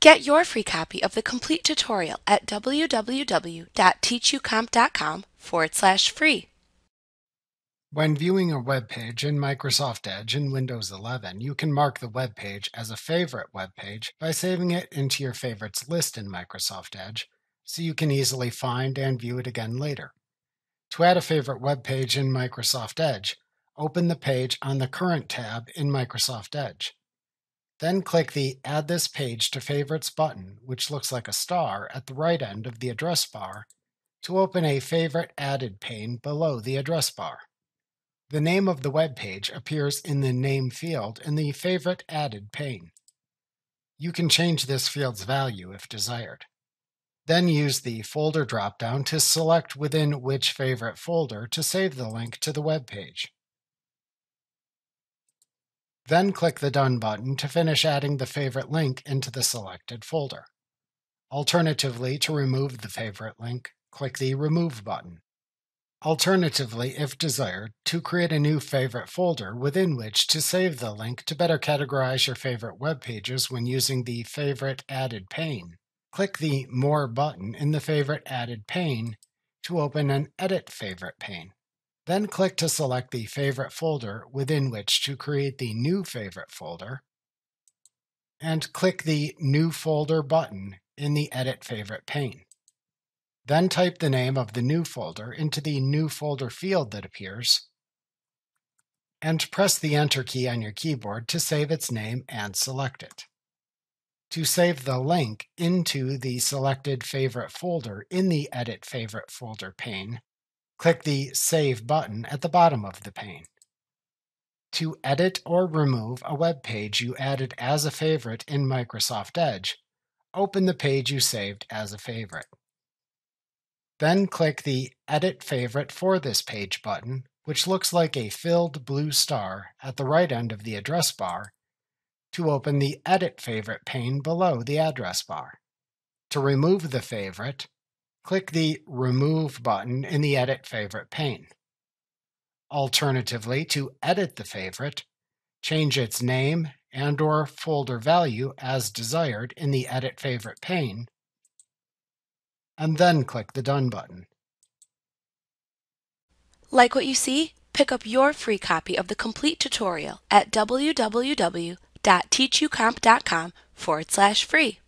Get your free copy of the complete tutorial at www.teachucomp.com forward slash free. When viewing a web page in Microsoft Edge in Windows 11, you can mark the web page as a favorite web page by saving it into your favorites list in Microsoft Edge so you can easily find and view it again later. To add a favorite web page in Microsoft Edge, open the page on the Current tab in Microsoft Edge. Then click the Add this page to favorites button, which looks like a star at the right end of the address bar, to open a Favorite Added pane below the address bar. The name of the web page appears in the Name field in the Favorite Added pane. You can change this field's value if desired. Then use the Folder dropdown to select within which favorite folder to save the link to the web page. Then click the Done button to finish adding the favorite link into the selected folder. Alternatively, to remove the favorite link, click the Remove button. Alternatively, if desired, to create a new favorite folder within which to save the link to better categorize your favorite web pages when using the Favorite Added pane. Click the More button in the Favorite Added pane to open an Edit Favorite pane. Then click to select the favorite folder within which to create the new favorite folder, and click the New Folder button in the Edit Favorite pane. Then type the name of the new folder into the New Folder field that appears, and press the Enter key on your keyboard to save its name and select it. To save the link into the selected favorite folder in the Edit Favorite Folder pane, click the Save button at the bottom of the pane. To edit or remove a web page you added as a favorite in Microsoft Edge, open the page you saved as a favorite. Then click the Edit Favorite for this page button, which looks like a filled blue star at the right end of the address bar, to open the Edit Favorite pane below the address bar. To remove the favorite, click the Remove button in the Edit Favorite pane. Alternatively, to edit the favorite, change its name and or folder value as desired in the Edit Favorite pane, and then click the Done button. Like what you see? Pick up your free copy of the complete tutorial at www.teachucomp.com forward slash free.